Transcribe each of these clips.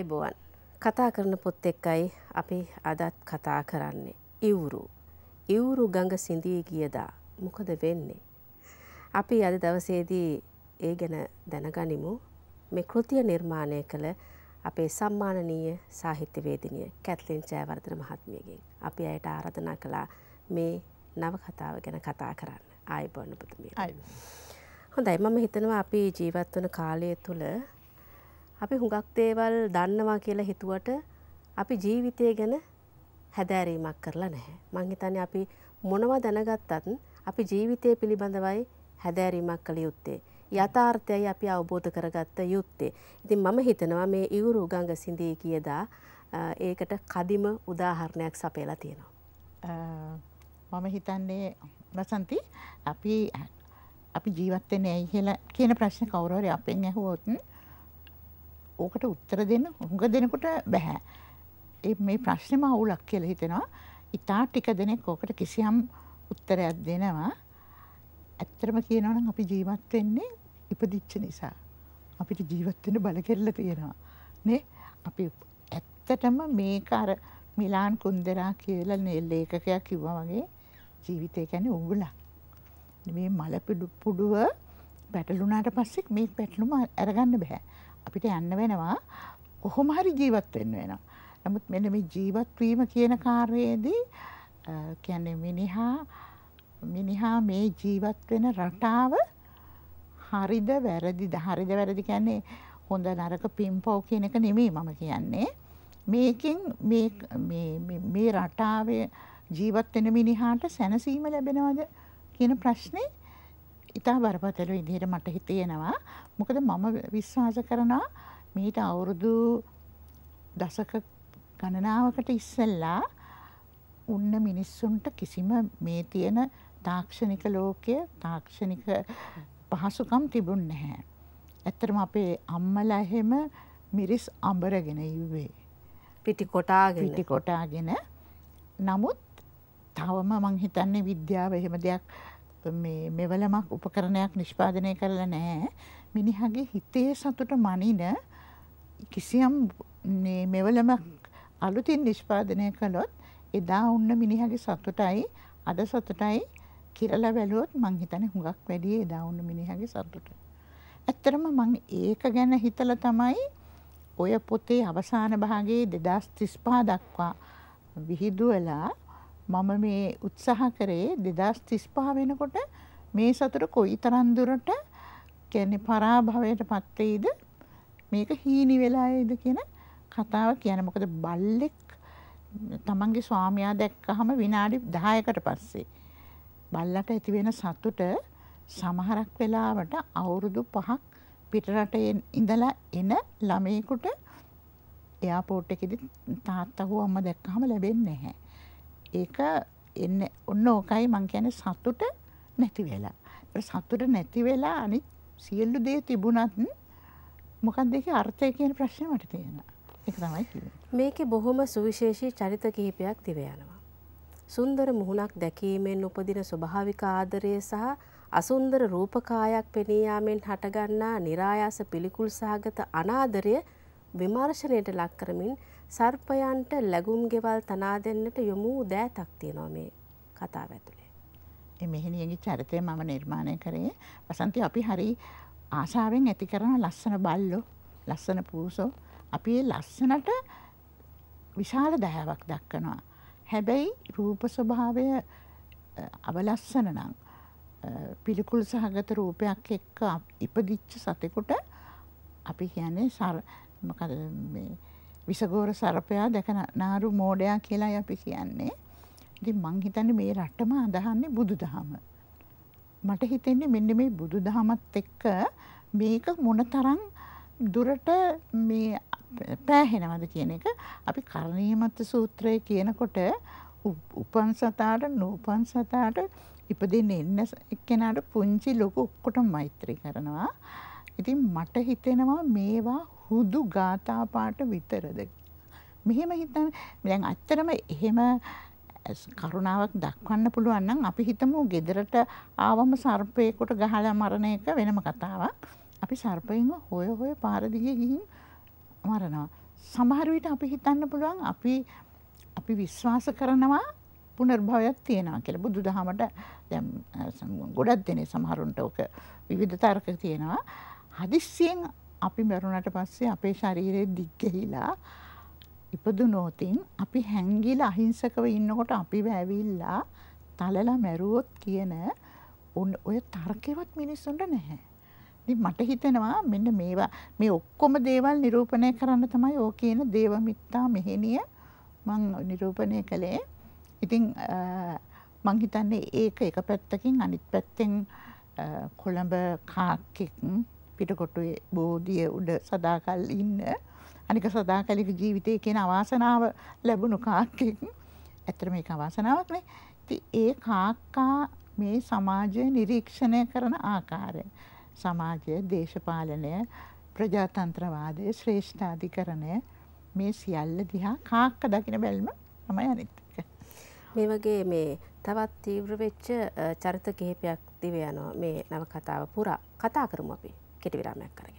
ආයිබෝවන් කතා කරන පොත් එක්කයි අපි අදත් කතා කරන්නේ. ඉවුරු. ඉවුරු ගඟ සිඳී ගියදා මොකද වෙන්නේ. අපි අද දවසේදී ඒ ගැන දැනගනිමු මේ කෘතිය නිර්මාණය කළ අපේ සම්මානනීය සාහිත්‍යවේදිනිය කැත්ලින් ජයවර්ධන මහත්මියගෙන්. අපි අයට ආරධනා කළා මේ නවකතාව ගැන කතා කරන්න ආයිබෝන්න පුතුමිය. හොඳයි මම හිතනවා අපි ජීවත් වන කාලය තුළ අපි හුඟක් දේවල් දන්නවා කියලා හිතුවට අපි ජීවිතය ගැන හැදෑරීමක් කරලා නැහැ. මං හිතන්නේ අපි මොනවා දැනගත්තත් අපි ජීවිතය පිළිබඳවයි හැදෑරීමක් කළ යුත්තේ. යථාර්ථයයි අපි අවබෝධ කරගත්ත යුත්තේ. ඉතින් මම හිතනවා මේ ඉවුරු ගඟ සිඳී කියදා ඒකට කදිම උදාහරණයක් සපයලා තියෙනවා. මම හිතන්නේ වසන්ති අපි අපි ජීවත්වෙන ඇයි කියලා කියන ප්‍රශ්න කවුරහරි අපෙන් ඇහුවොත් ඕකට උත්තර දෙන්න හුඟ දෙනකොට බැහැ. ඒ මේ ප්‍රශ්නම අවුලක් කියල හිතෙනවා ඉතා ටික දෙනෙක් ඕකට කිසියම් උත්තරයක් දෙනවා ඇත්තරම කියනවනම් අපි ජීවත් වෙන්නේ ඉපදිච්ච නිසා. අපිට ජීවත්වෙන බල කෙරල තියෙනවා. නේ අපි ඇත්තටම මේක අර මිලාන් කුන්දරා කියල ලේකකයක් කිව්ව වගේ ජීවිතය ගැන උගුලක්. මේ මලපිඩු පුඩුව පැටලුනාට පස්සෙක් මේ පැටලුම ඇරගන්න බැහැ. අපිට යන්න වෙනවා කොහොම හරි ජීවත් වෙන්න වෙනවා. නමුත් මෙන්න මේ ජීවත්වීම කියන කාර්යයේදී කියන්නේ මිනිහා මිනිහා මේ ජීවත් වෙන රටාව හරිද වැරදිද හරිද වැරදි කියන්නේ හොඳ නරක පිම්පව් කියන එක නෙමෙයි මම කියන්නේ. මේකෙන් මේ රටාවේ ජීවත් වෙන මිනිහාට සැනසීම ලැබෙනවද කියන ප්‍රශ්නේ ඉතා බරපතල විදිහට මට හිතේනවා මොකද මම විශ්වාස කරනවා මීට අවුරුදු දසක ගණනාවකට ඉස්සල්ලා උන්න මිනිස්සුන්ට කිසිම මේ තියෙන තාක්ෂණික ලෝකය තාක්ෂණික පහසුකම් තිබුන් නැහැ. ඇත්තරම අපේ අම්මල එහෙම මිරිස් අඹරගෙන ඉවේ. පිටි කොටාගෙන පිටි කොටාගෙන නමුත් තවම මං හිතන්නේ විද්‍යාව එහෙම දෙයක් මේ මෙවලමක් උපකරණයක් නිෂ්පාදනය කරලා නෑ මිනිහගේ හිතේ සතුට මනින කිසියම් මෙවලමක් අලුතින් නිෂ්පාදනය කළොත් එදා උන්න මිනිහගේ සතුටයි අද සතුටයි කිරල බැලුවොත් මං හිතන හුඟක් වැඩිය එදා උන්න මිනිහගේ සතුට. ඇත්තරම මං ඒක ගැන හිතල තමයි ඔය පොතේ අවසාන භාගේ දෙදස් තිස්පා දක්වා විහිදුවලා මම මේ උත්සාහ කරේ දෙදස් තිස්පා වෙනකොට මේ සතුට කොයි තරන්දුරට කැනෙ පරාභවයට පත්වෙයිද මේක හීනි වෙලායේද කියන කතාව කියන මොකද බල්ලෙක් තමන්ගේ ස්වාමයා දැක්කහම විනාඩි දායකට පස්සේ. බල්ලට ඇතිවෙන සතුට සමහරක් වෙලාවට අවුරුදු පහක් පිටරට ඉඳලා එන ළමයකුට එයාපෝට් එකෙදි තාත්තහු අම්ම දැක්කහම ලැබෙන්නේ නැහැ. ඒක එන්න ඔන්න ඕකයි මං කියන සතුට නැති වෙලා. සතුට නැති වෙලා අනිත් සියල්ලු දේ තිබුණත් මොකක් දෙක අර්ථය කියන ප්‍රශ්න මට තියෙන. එක තමයි මේක බොහොම සුවිශේෂී චරිත කිහිපයක් තිව යනවා. සුන්දර මුහුණක් දැකීමෙන් උපදින ස්වභාවික ආදරය සහ අසුන්දර රූපකායක් පෙනීයාමෙන් හටගන්නා නිරායාස පිළිකුල් සහගත අනාදරය විමර්ශනයට ලක් කරමින් සර්පයන්ට ලැගුම් ගෙවල් තනා දෙන්නට යොමු දෑතක් තියෙනවා මේ කතාව ඇතුළේ. මෙහිනියගේ චරිතය මම නිර්මාණය කරේ වසන්ති අපි හරි ආශාවෙන් ඇති කරන ලස්සන බල්ලෝ ලස්සන පූසෝ අපි ලස්සනට විශාල දෑවක් දක්කනවා. හැබැයි රූප ස්වභාවය අවලස්සන නම් පිළිකුල් සහගත රූපයක් එක්ක ඉපදිච්ච සතෙකුට අපි කියන්නේ සර මොකද මේ විසගෝර සරපයා දැක නාරු මෝඩයා කියලා අපි කියන්නේ. ඉතින් මං හිතන්නේ මේ රටම අදහන්නේ බුදු දහම. මට හිතෙන්නේ මෙන්න මේ බුදු දහමත් එක්ක මේක මොන තරම් දුරට මේ පෑහෙනවද කියන එක අපි කරණීයමත්ත සූත්‍රය කියනකොට උපන් සතාට නූපන් සතාට ඉපදින්න එන්න එක්කෙනාට පුංචි ලොකු ඔක්කොටම මෛත්‍රී කරනවා. ඉතින් මට හිතෙනවා මේවා හුදු ගාථාපාට විතරද. මෙහෙම හිතන දැන් අච්චරම එහෙම කරුණාවක් දක්වන්න පුළුවන්නම් අපි හිතමු ගෙදරට ආවම සර්පයකොට ගහලා මරණ එක වෙනම කතාවක්. අපි සර්පයින්ව හොය හොය පාරදිගේ ගිහින් මරනවා. සමහරවිට අපි හිතන්න පුළුවන් අපි අපි විශ්වාස කරනවා පුනර්භවයක් තියෙනවා කියලා බුදු දහමට ගොඩක් දෙනේ සමහරුන්ට ඕක විවිධ තර්ක තියෙනවා හදිස්සියෙන් අපි මැරුණට පස්සේ අපේ ශරීරය දිග්ගහිලා ඉපදු නෝතින් අපි හැංගිල අහිංසකව ඉන්නකොට අපි වැැවිල්ලා තලලා මැරුවොත් කියන ඔය තර්කවත් මිනිස්සුන්ට නැහැ. මට හිතෙනවා මෙන්න මේවා මේ ඔක්කොම දේවල් නිරූපණය කරන්න තමයි ඕ කියන දේවමිත්තා මෙහෙනිය මං නිරූපණය කළේ. ඉතිං මං හිතන්නේ ඒක එක පැත්තකින් අනිත් පැත්තෙන් කොළඹ කාක්කෙක් පිටකොටුවේ බෝධිය උඩ සදාකල් ඉන්න. අනික සදාකලික ජීවිතය කියෙන අවාසනාව ලැබුණු කාක්කෙක් ඇතර මේ අවාසනාවක්නේ ති ඒ කාක්කා මේ සමාජය නිරීක්ෂණය කරන ආකාරය සමාජය දේශපාලනය ප්‍රජාතන්ත්‍රවාදය ශ්‍රේෂ්ඨාධිකරණය මේ සියල්ල දිහා කාක්ක දකින බැල්ම තමයි අනිත්ක. මේ වගේ මේ තවත් තීව්‍ර වෙච්ච චරිත කිහිපයක් දිව යනවා මේ නව කතාව පුරා. කතා කරමු අපි. කෙටි විරාමයක් කරගෙන.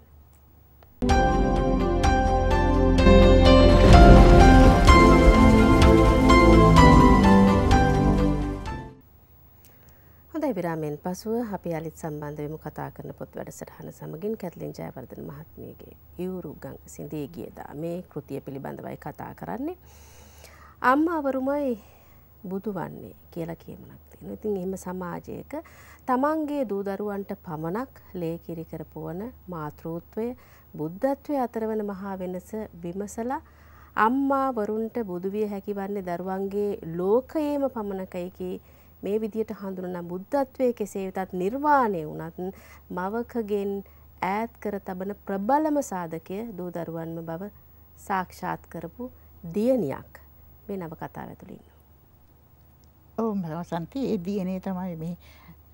හොඳයි විරාමයෙන් පසුව අපි අලිත් සම්බන්ධ වෙමු කතා කරන පොත් වැඩසටහන සමගින් කැටලින් ජයවර්ධන මහත්මියගේ ඉවුරු ගං සිඳී ගියදා මේ කෘතිය පිළිබඳවයි කතා කරන්නේ. අම්මාවරුමයි බුදු වන්නේ කියලා කියමනක් තියෙන. ඉතින් එහෙම සමාජයක තමන්ගේ දූ දරුවන්ට පමණක් ලේකිරි කරපුවන මාතෘත්වය බුද්ධත්වය අතරවන මහා වෙනස විමසලා අම්මා වරුන්ට බුදුවිය හැකි වන්නේ දරුවන්ගේ ලෝකයේම පමණකයි මේ විදියට හඳුනන බුද්ධත්වය කෙසේ වෙතත් නිර්වාණය වුණත් මවකගෙන් ඈත් කර තබන ප්‍රබලම සාධකය දූ දරුවන්ම බව සාක්ෂාත් කරපු දියණියක් මේ නවකතාව ඇතුළින්. ඔව් වසන්ති ඒ දියණිය තමයි මේ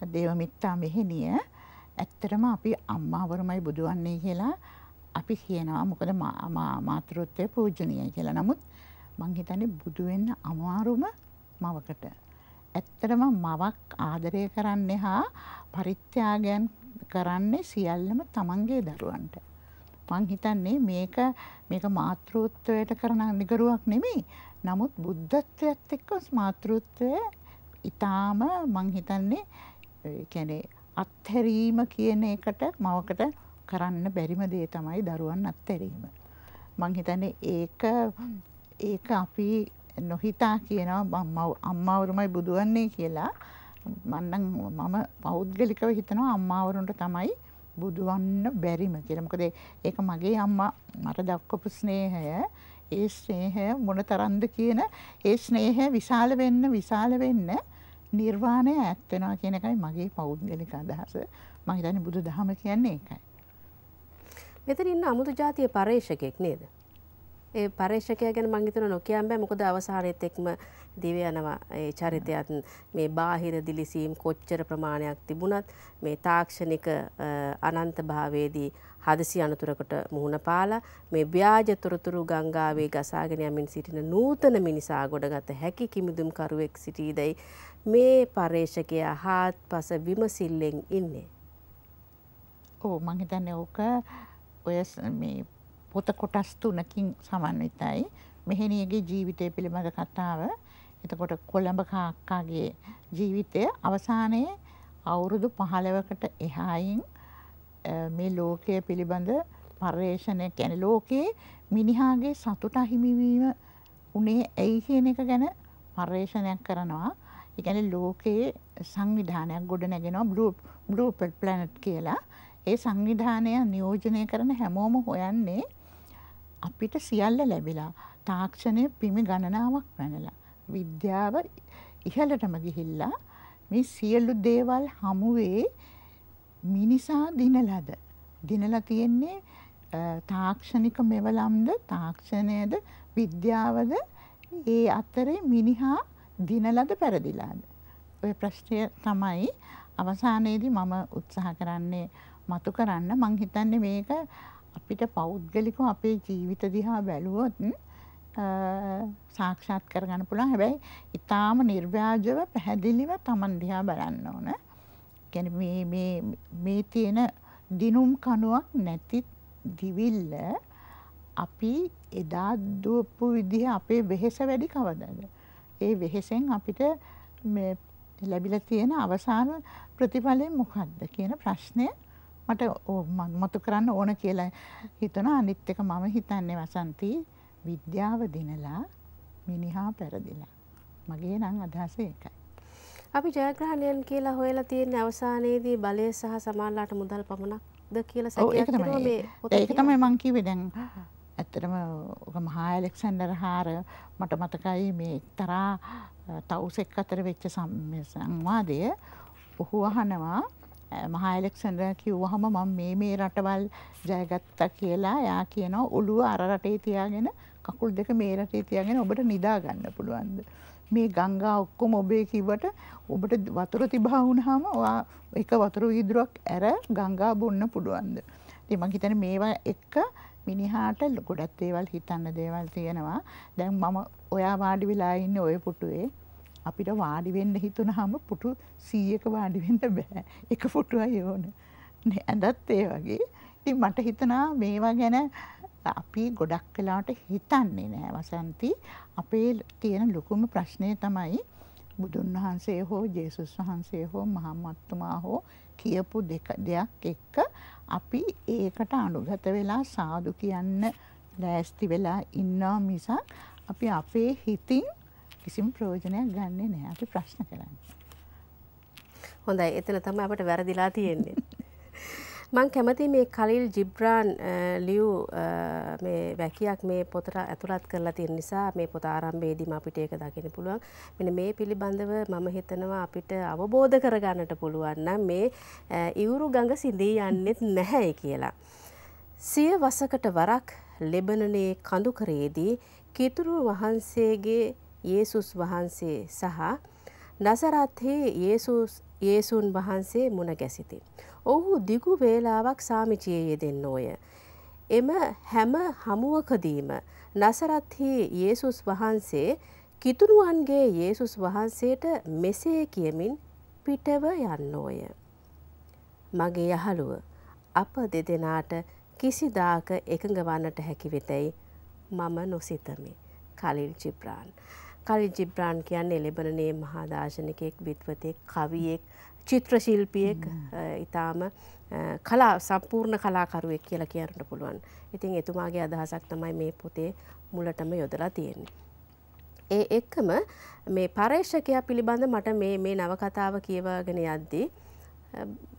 දේවමිත්තා මෙහෙණිය. ඇත්තටම අපි අම්මාවරුමයි බුදුවන්නේ කියලා අපි කියනවා මොකද මාතෘත්වය පූජනීයයි කියලා. නමුත් මං හිතන්නේ බුදු වෙන්න අමාරුම මවකට. ඇත්තටම මවක් ආදරය කරන්නේ හා පරිත්‍යාගයන් කරන්නේ සියල්ලම තමන්ගේ දරුවන්ට. මං හිතන්නේ මේක මේක මාතෘත්වයට කරන නිගරුවක් නෙමෙයි. නමුත් බුද්ධත්වයත් එක්ක මාතෘත්වය ඊටාම මං හිතන්නේ කැනේ අත්හැරීම කියන එකට මවකට කරන්න බැරිම දේ තමයි දරුවන් අත්හැරීම. මං හිතන්නේ ඒක ඒක අපි නොහිතා කියනවා අම්මාවරුමයි බුදුවන්නේ කියලා මන්නන් මම පෞද්ගලිකව හිතනවා අම්මාවරුන්ට තමයි බුදුවන්න බැරිම කියලා. මොකද ඒක මගේ අම්මා මට දක්වපු ස්නේහය ඒ ස්නේහය මොන තරම්ද කියන ඒ ස්නේහය විශාල වෙන්න විශාල වෙන්න නිර්වාණය ඇත්වෙනවා කියන එකයි මගේ පෞද්ගලික අදහස. මම හිතන්නේ බුදු දහම කියන්නේ ඒකයි. මෙතන ඉන්න අමුතු ජාතිය පරේක්ෂකෙක් නේද? ඒ පරේක්ෂකයා ගැන මං හිතන නොකියන් බෑ මොකද අවසානයේත් එක්ම දිව යනවා ඒ චරිතයත් මේ බාහිර දිලිසීම් කොච්චර ප්‍රමාණයක් තිබුණත් මේ තාක්ෂණික අනන්ත භාවයේදී හදිසි අනතුරකට මුහුණ පාලා මේ ව්‍යාජ තොරතුරු ගංගාවේ ගසාගෙන යමින් සිටින නූතන මිනිසා ගොඩගත හැකි කිමිදුම් කරුවෙක් සිටීදැයි මේ පර්යේෂකයා හාත් පස විමසිල්ලෙන් ඉන්නේ. ඕ මං හිතන්නේ ඕක ඔය මේ පොත කොටස් තුනකින් සමන්විතයි. මෙහෙණියගේ ජීවිතය පිළිබඳ කතාව. එතකොට කොළඹ කාක්කාගේ ජීවිතය අවසානයේ අවුරුදු 15කට එහායින් මේ ලෝකය පිළිබඳ පර්යේෂණය ගැන ලෝකයේ මිනිහාගේ සතුට අහිමිවීම උනේ ඇයි කියන එක ගැන පර්යේෂණයක් කරනවා. එකැන ලෝකයේ සංවිධානයක් ගොඩ නැගෙනවා බ්ලූ ප්ලනට් කියලා ඒ සංවිධානය නියෝජනය කරන හැමෝම හොයන්නේ අපිට සියල්ල ලැබිලා තාක්ෂණය පිමි ගණනාවක් වැනලා. විද්‍යාව ඉහලටම ගිහිල්ලා මේ සියල්ලු දේවල් හමුවේ මිනිසා දිනලද. දිනල තියෙන්නේ තාක්ෂණික මෙවලම්ද තාක්ෂණයද විද්‍යාවද ඒ අතරේ මිනිහා දිනලද පැරදිලාද. ඔය ප්‍රශ්නය තමයි අවසානයේදී මම උත්සාහ කරන්නේ මතු කරන්න මං හිතන්නේ මේක අපිට පෞද්ගලිකව අපේ ජීවිත දිහා බැලුවොත් සාක්ෂාත් කරගන්න පුළුවන් හැබැයි ඉතාම නිර්ව්‍යාජව පැහැදිලිව තමන් දිහා බලන්න ඕන ගැන මේ තියෙන දිනුම් කනුවක් නැති දිවිල්ල අපි එදා දුවපු විදිහ අපේ වෙහෙස වැඩි කවදද. ඒ වෙහෙසෙන් අපිට ලැබිල තියෙන අවසාන ප්‍රතිඵලය මොකක්ද කියන ප්‍රශ්නය මට මතු කරන්න ඕන කියලා හිතන අනිත් එක මම හිතන්නේ වසන්ති විද්‍යාව දිනලා මිනිහා පැරදිලා. මගේ නම් අදහස ඒකයි. අපි ජයග්‍රහණයන් කියලා හොයලා තියෙන අවසානයේදී බලය සහ සමාල්ලාට මුදල් පමණක්ද කියලා සැකයක් ඒක තමයි මං කිව්වේ. දැන් ඇත්තටම මහා ඇලෙක්සැන්ඩර් හාර මට මතකයි මේ එක්තරා තවුසෙක් අතර වෙච්ච සංවාදය ඔහු අහනවා මහා ඇලෙක්සන්ඩර් කිව්වහම මම මේ මේ රටවල් ජයගත්තා කියලා යා කියනවා ඔළුව අර රටේ තියාගෙන කකුල් දෙක මේ රටේ තියාගෙන ඔබට නිදා ගන්න පුළුවන්ද. මේ ගංගා ඔක්කොම ඔබේ කිව්වට ඔබට වතුර තිබා වුණාම ඔයා එක වතුර වීදුරුවක් ඇර ගංගා බොන්න පුළුවන්ද. ඉතින් මං හිතන්නේ මේවා එක්ක මිනිහාට ගොඩක් දේවල් හිතන්න දේවල් තියෙනවා. දැන් මම ඔයා වාඩි වෙලා ඉන්නේ ඔය පුටුවේ. අපිට වාඩි වෙන්න හිතුනහම පුටු 100ක වාඩි වෙන්න බෑ. එක පුටුවයි ඕන. ඇඳත් ඒ වගේ. ඉතින් මට හිතනවා මේවා ගැන අපි ගොඩක් වෙලාවට හිතන්නේ නෑ වසන්ති. අපේ තියෙන ලොකුම ප්‍රශ්නය තමයි බුදුන් වහන්සේ හෝ ජේසුස් වහන්සේ හෝ මහම්මත්තුමා හෝ කියපු දෙක දෙයක් එක්ක අපි ඒකට අනුගත වෙලා සාදු කියන්න ලෑස්ති වෙලා ඉන්නවා මිසක් අපි අපේ හිතින් කිසිම ප්‍රයෝජනයක් ගන්නෙ නෑ අපි ප්‍රශ්න කරන්නේ. හොඳයි එතන තමයි අපට වැරදිලා තියෙන්නේ. මං කැමති මේ කලිල් ජිබ්‍රාන් ලියව් මේ වැකියක් මේ පොතට ඇතුළත් කරලා තියෙන නිසා මේ පොත ආරම්භයේදීම අපිට ඒක දකින්න පුළුවන්. මෙන්න මේ පිළිබඳව මම හිතනවා අපිට අවබෝධ කරගන්නට පුළුවන් නම් මේ ඉවුරු ගඟ සිඳී යන්නෙත් නැහැ කියලා. සිය වසකට වරක් ලෙබනනේ කඳුකරේදී කිතුරු වහන්සේගේ යේසුස් වහන්සේ සහ නසරත්හි යේසුන් වහන්සේ මුණ ගැසිති. ඔහු දිගු වේලාවක් සාමිචිය යෙදෙන්න ඕය. එම හැම හමුවකදීම නසරත්හි යේසුස් වහන්සේ කිතුරුවන්ගේ යේසුස් වහන්සේට මෙසේ කියමින් පිටව යන්න ඕය. මගේ යහළුව අප දෙදෙනාට කිසිදාක එකඟ වන්නට හැකි වෙතැයි මම නොසිතමි. කලිල් ජිබ්‍රාන්. කලිල් ජිබ්‍රාන් කියන්නේ ලෙබනනේ මහාදාශනකෙක් විත්වතෙක් කවියෙක් චිත්‍ර ශිල්පියෙක් ඉතාම කලා සම්පූර්ණ කලාකරුවෙක් කියලා කියන්නට පුළුවන්. ඉතින් එතුමාගේ අදහසක් තමයි මේ පොතේ මුලටම යොදලා තියෙන්නේ. ඒ එක්කම මේ පර්ේෂකයා පිළිබඳ මට මේ නවකතාව කියවගෙන යද්දී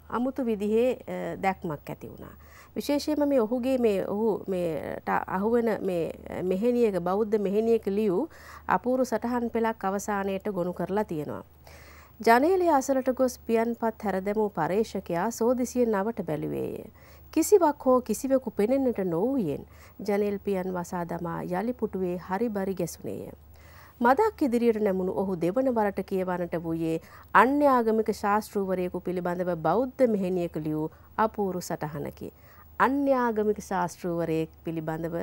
අමුතු විදිහේ දැක්මක් ඇති වුණා. විශේෂයෙන්ම මේ ඔහුගේ මේ ඔහු මේට අහුවන මේ මෙහෙනියක බෞද්ධ මෙහෙනියක ලියූ අපූරු සටහන් පෙළක් අවසානයට ගොනු කරලා තියෙනවා. ජනේලය අසලට ගොස් පියන්පත් හැරදැමූ පර්ේෂකයා සෝදිසියෙන් නවට බැලුවේය. කිසිවක් හෝ කිසිවෙකු පෙනෙන්නට නොවූයෙන් ජනෙල් පියන් වසා දමා යළිපුටුවේ හරි බරි ගැසුනේය. මදක් ඉදිරියට නැමුණු ඔහු දෙවන වරට කියවනට වූයේ අන්‍යාගමික ශාස්තෘූවරයෙකු පිළිබඳව බෞද්ධ මෙහෙනියක ලියූ අපූරු සටහනකි. අන්‍යාගමික ශාස්තෘූවරයෙක් පිළිබඳව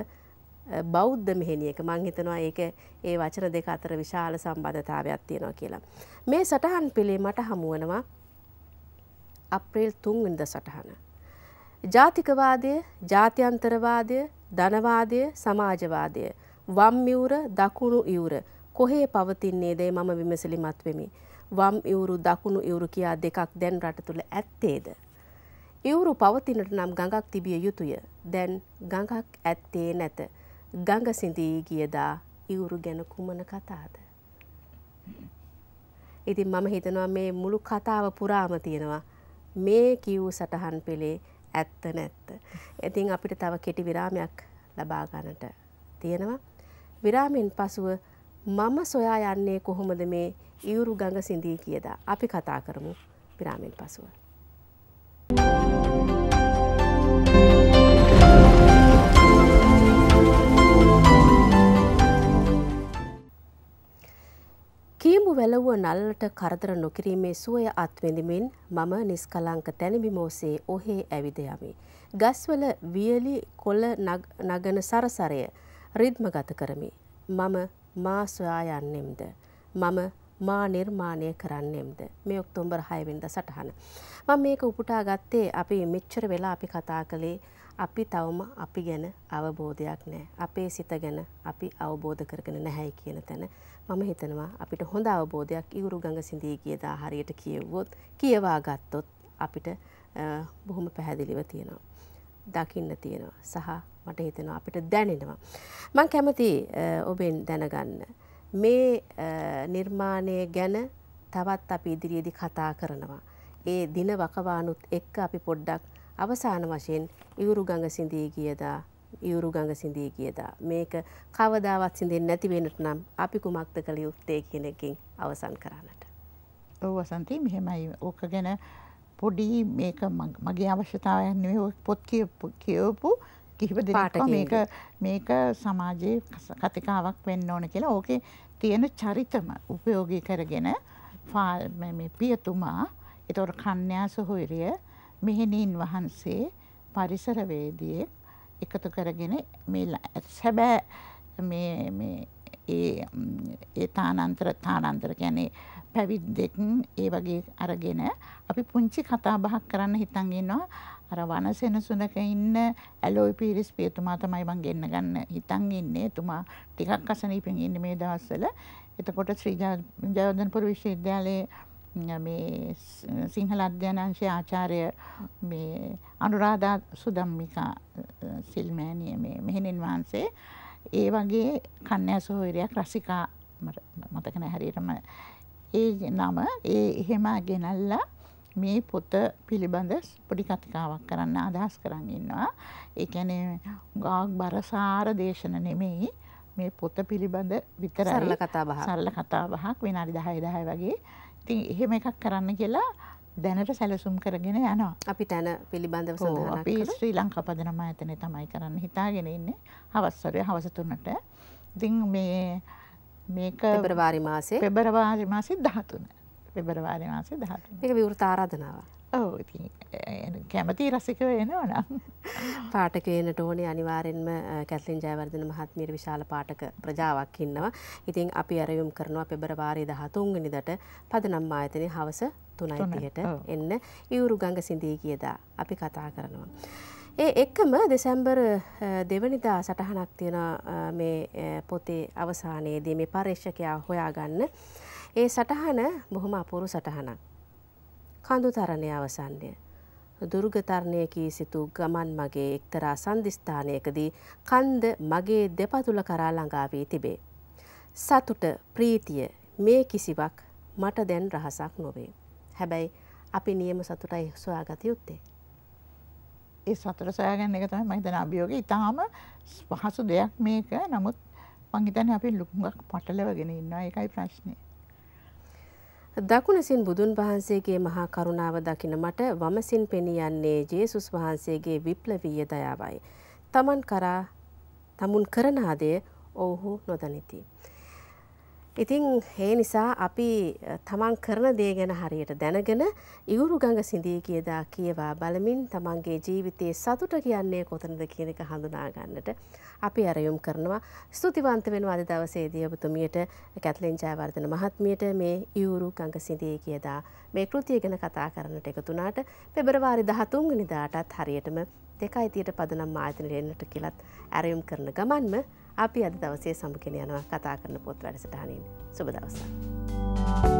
බෞද්ධ මෙහෙනියක මං හිතනවා ඒක ඒ වචන දෙක අතර විශාල සම්බන්ධතාවයක් තියෙනවා කියලා. මේ සටහන් පිළේ මට හමුවනවා අප්‍රේල් තුන්වෙනිද සටහන. ජාතිකවාදය, ජාත්‍යන්තරවාදය, ධනවාදය, සමාජවාදය, වම් යුර, දකුණු යුර කොහේ පවතින්නේදයි මම විමසලිමත් වෙමි. වම් ඉවුරු දකුණු ඉවුරු කියා දෙකක් දැන් රට තුළ ඇත්තේද. ඉවුරු පවතිනට නම් ගඟක් තිබිය යුතුය. දැන් ගඟක් ඇත්තේ නැත. ගඟ සිඳී ගියදා ඉවුරු ගැන කුමන කතාද. ඉතින් මම හිතනවා මේ මුළු කතාව පුරාම තියෙනවා මේ කිව් සටහන් පෙළේ ඇත්ත නැත්ත. ඉතින් අපිට තව කෙටි විරාමයක් ලබා ගන්නට තියෙනවා. විරාමෙන් පසුව මම සොයා යන්නේ කොහොමද මේ ඉවුරු ගඟ සිඳී කියදා අපි කතා කරමු විරාමෙන් පසුව. කීමු වැලවුව නල්ලට කරදර නොකිරීමේ සුවය අත්වෙඳමින් මම නිස්කලංක තැනිබිමෝසේ ඔහේ ඇවිද යමි. ගස්වල වියලි කොල්ල නගන සරසරය රිද්ම ගත කරමි. මම මා සොයා යන්නෙම්ද. මම මා නිර්මාණය කරන්නෙම්ද මේ ඔක්තෝම්බර් හයවෙන්ද සටහන. මම මේක උපුටා ගත්තේ අපි මෙච්චර වෙලා අපි කතා කළේ අපි තවම අපි ගැන අවබෝධයක් නෑ. අපේ සිත ගැන අපි අවබෝධ කරගෙන නැහැයි කියන තැන මම හිතනවා අපිට හොඳ අවබෝධයක් ඉවුරු ගඟ සිඳී කියදා හරියට කියව්වොත් කියවා ගත්තොත් අපිට බොහොම පැහැදිලිව තියෙනවා. දකින්න තියෙනවා සහ මට හිතෙනවා අපිට දැනෙනවා. මං කැමති ඔබෙන් දැනගන්න. මේ නිර්මාණය ගැන තවත් අපි ඉදිරියේදි කතා කරනවා. ඒ දින වකවානුත් එක්ක අපි පොඩ්ඩක් අවසාන වශයෙන් ඉවුරු ගඟ සිඳී ගියදා ඉවුරු ගඟ සිඳී කියදා. මේක කවදාවත් සිඳෙන් නැතිවෙනට නම් අපි කුමක්ද කළ යුත්තේ කෙනෙකින් අවසන් කරන්නට. ඔව වසන්ති මෙහෙමයි ඕක ගැන පොඩි මේක මගේ අවශ්‍යතාවයක් නෙවෙයි පොත් කියවපු කිහිප දෙනාට මේක මේක සමාජයේ කතිකාවක් වෙන්න ඕන කියලා ඕකේ තියෙන චරිතම උපයෝගී කරගෙන පියතුමා එතොට කන්‍යා සොහොයරිය මෙහෙණීන් වහන්සේ පරිසරවේදියෙක් එකතු කරගෙන මේ සැබෑ ඒ තානන්තර තානන්තර ගැනේ පැවිද්දෙක් ඒ වගේ අරගෙන අපි පුංචි කතා බහක් කරන්න හිතන්ගෙන්නවා අර වන සෙනසුනක ඉන්න ඇලෝයි පිරිස් පියතුමා තමයි මං ගෙන්න්න ගන්න හිතන් ඉන්නේ. තුමා ටිකක් අසනීපෙන් ඉන්න මේ දවස්සල එතකොට ශ්‍රී ජයෝධනපුර විශ්වවිද්‍යාලයේ මේ සිංහල අධ්‍යයනංශය ආචාරය මේ අනුරාධා සුදම්මිකා සිල්මෑනිය මේ මෙහෙණින් වහන්සේ. ඒ වගේ කන්‍යා සොහොයරයක් රසිකා මතකන හැරියටම. ඒ නම ඒ එහෙම ගෙනල්ලා මේ පොත පිළිබඳ පොඩි කතිකාවක් කරන්න අදහස් කරන්න ඉන්නවා. ඒ කියන්නේ ගාක් බරසාර දේශන නෙමෙයි. මේ පොත පිළිබඳ විතර සරල කතා බහ සරල කතා බහක් විනාඩි 10 10 වගේ. ඉතින් එහෙම එකක් කරන්න කියලා දැනට සැලසුම් කරගෙන යනවා. අපි තැන පිළිබඳව සඳහන් අපි ශ්‍රී ලංකා පදනම ආයතනයේ තමයි කරන්න හිතාගෙන ඉන්නේ. හවස් වරුවේ හවස 3ට. ඉතින් මේ මේක පෙබරවාරි මාසේ පෙබරවාරි මාසේ 13. පෙබරවාරි මාසේ 13. මේක විවෘත ආරාධනාවක්. ඔව් කැමති රසික වෙනවා නම් පාඨකයනට ඕනේ අනිවාර්යෙන්ම කැත්ලින් ජයවර්ධන මහත්මියට විශාල පාඨක ප්‍රජාවක් ඉන්නවා. ඉතින් අපි ඇරයුම් කරනවා පෙබරවාරි 13 වෙනිදාට පදනම් ආයතනයේ හවස 3:30ට එන්න ඉවුරු ගඟ සිඳී කියදා අපි කතා කරනවා. ඒ එක්කම දෙසැම්බර් දෙවනිදා සටහනක් තියෙන මේ පොතේ අවසානයේදී මේ පර්ේෂකයා හොයාගන්න. ඒ සටහන බොහොම අපුරු සටහනක්. කඳු තරණය අවසන්ය. දුර්ගතරණය කී සිතු ගමන් මගේ එක්තරා සන්ධිස්ථානයකදී කන්ද මගේ දෙපතුල කරා ළඟා වී තිබේ. සතුට ප්‍රීතිය මේ කිසිවක් මට දැන් රහසක් නොවේ. හැබැයි අපි නියම සතුටයි සොයාගත යුත්තේ. ඒ සතර සොයාගන්න එක තමයි මම හිතන අභියෝගය. ඊටාම පහසු දෙයක් මේක. නමුත් මං හිතන්නේ අපි ලුඟක් පටලවගෙන ඉන්නවා. ඒකයි ප්‍රශ්නේ. දකුණසින් බුදුන් වහන්සේගේ මහා කරුණාව දකින මට වමසින් පෙනී යන්නේ ජේසුස් වහන්සේගේ විප්ලවීය දයාවයි. තමන් කරා තමුන් කරන ආදය ඔවුහු නොදනිති. ඉතින් ඒ නිසා අපි තමන් කරන දේ ගැන හරියට දැනගෙන ඉවුරු ගඟ සිඳී කියදා කියවා බලමින් තමන්ගේ ජීවිතයේ සතුට කියන්නේ කොතනද කියන එක හඳුනා ගන්නට අපි අරයුම් කරනවා. ස්තුතිවන්ත වෙනවා අද දවසේදී ඔබතුමියට කැත්ලින් ජයවර්ධන මහත්මියට මේ ඉවුරු ගඟ සිඳී කියදා මේ කෘතිය ගැන කතා කරන්නට එකතු වුණාට පෙබරවාරි 13 වෙනිදාටත් හරියටම දෙකයි තියට පදනම් ආයතනයට එන්නට කියලත් ඇරයුම් කරන ගමන්ම අපි අද දවසේ සමුගෙන යනවා කතා කරන පොත් වැඩසටහනින් සුබ දවසක්.